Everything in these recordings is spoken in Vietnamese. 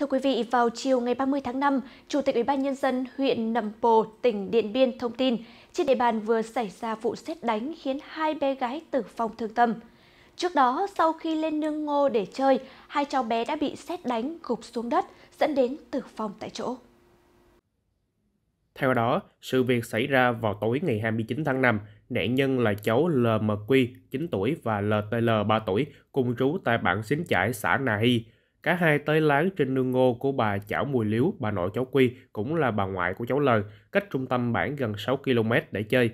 Thưa quý vị, vào chiều ngày 30 tháng 5, Chủ tịch Ủy ban nhân dân huyện Nậm Pồ, tỉnh Điện Biên thông tin, trên địa bàn vừa xảy ra vụ xét đánh khiến hai bé gái tử vong thương tâm. Trước đó, sau khi lên nương ngô để chơi, hai cháu bé đã bị xét đánh gục xuống đất, dẫn đến tử vong tại chỗ. Theo đó, sự việc xảy ra vào tối ngày 29 tháng 5. Nạn nhân là cháu LMQ, 9 tuổi và LTL, 3 tuổi, cùng trú tại bản Xín Chải, xã Nà Hy. Cả hai tới láng trên nương ngô của bà Chảo Mùi Liếu, bà nội cháu Quy, cũng là bà ngoại của cháu L, cách trung tâm bản gần 6 km để chơi.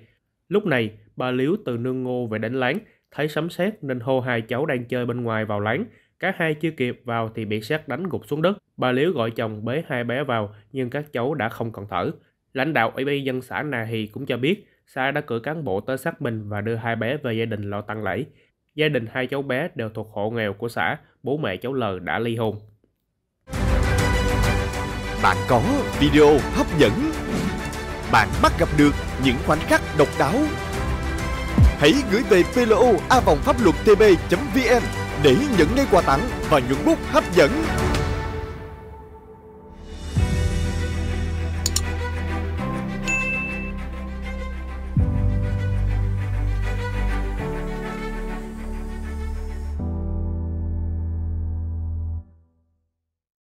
Lúc này, bà Liếu từ nương ngô về đến láng, thấy sấm sét nên hô hai cháu đang chơi bên ngoài vào láng. Cả hai chưa kịp vào thì bị sét đánh gục xuống đất. Bà Liếu gọi chồng bế hai bé vào nhưng các cháu đã không còn thở. Lãnh đạo Ủy ban dân xã Nà Hì cũng cho biết xã đã cử cán bộ tới xác minh và đưa hai bé về gia đình lo tăng lễ. Gia đình hai cháu bé đều thuộc hộ nghèo của xã, bố mẹ cháu L đã ly hôn. Bạn có video hấp dẫn. Bạn bắt gặp được những khoảnh khắc độc đáo. Hãy gửi về plo a vòng pháp luật tb.vn để nhận ngay quà tặng và những bút hấp dẫn.